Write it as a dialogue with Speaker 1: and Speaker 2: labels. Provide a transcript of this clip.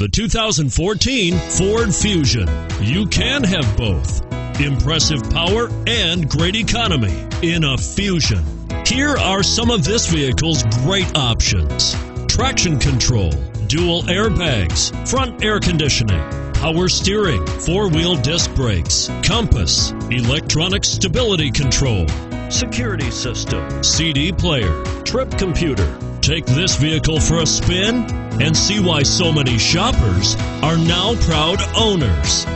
Speaker 1: The 2014 Ford Fusion. You can have both. Impressive power and great economy in a Fusion. Here are some of this vehicle's great options. Traction control, dual airbags, front air conditioning, power steering, four-wheel disc brakes, compass, electronic stability control, security system, CD player, trip computer. Take this vehicle for a spin and see why so many shoppers are now proud owners.